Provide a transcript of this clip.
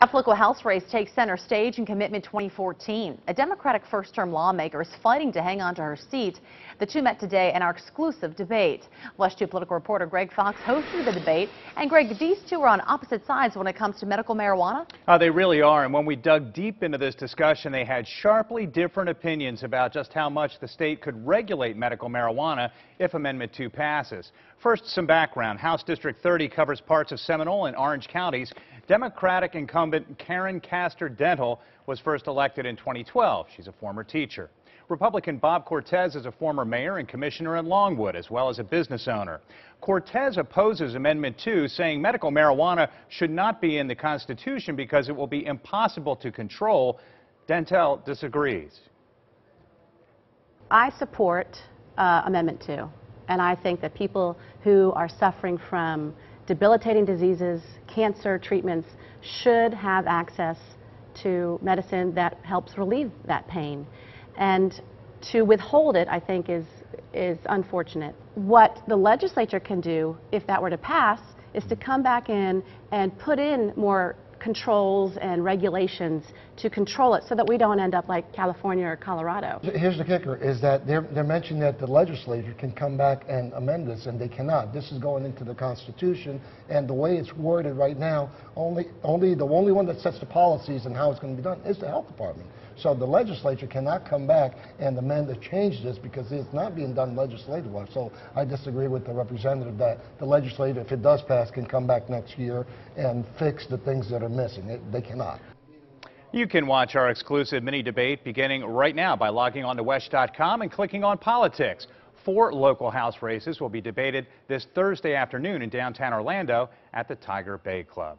A local House race takes center stage in Commitment 2014. A Democratic first-term lawmaker is fighting to hang on to her seat. The two met today in our exclusive debate. WESH 2 political reporter Greg Fox hosted the debate. And Greg, these two are on opposite sides when it comes to medical marijuana. Uh, they really are. And when we dug deep into this discussion, they had sharply different opinions about just how much the state could regulate medical marijuana if Amendment 2 passes. First, some background. House District 30 covers parts of Seminole and Orange counties. Democratic incumbent Karen Castor Dentel was first elected in 2012. She's a former teacher. Republican Bob Cortes is a former mayor and commissioner in Longwood, as well as a business owner. Cortes opposes Amendment 2, saying medical marijuana should not be in the Constitution because it will be impossible to control. Dentel disagrees. I support uh, Amendment 2, and I think that people who are suffering from debilitating diseases, cancer treatments, should have access to medicine that helps relieve that pain. And to withhold it, I think, is, is unfortunate. What the legislature can do, if that were to pass, is to come back in and put in more controls and regulations to control it so that we don't end up like California or Colorado. Here's the kicker, is that they're, they're mentioning that the legislature can come back and amend this, and they cannot. This is going into the Constitution, and the way it's worded right now, only, only the only one that sets the policies and how it's going to be done is the health department. So the legislature cannot come back and amend or change this because it's not being done legislatively. So I disagree with the representative that the legislature, if it does pass, can come back next year and fix the things that are missing. It, they cannot. You can watch our exclusive mini debate beginning right now by logging on to WESH.com and clicking on politics. Four local House races will be debated this Thursday afternoon in downtown Orlando at the Tiger Bay Club.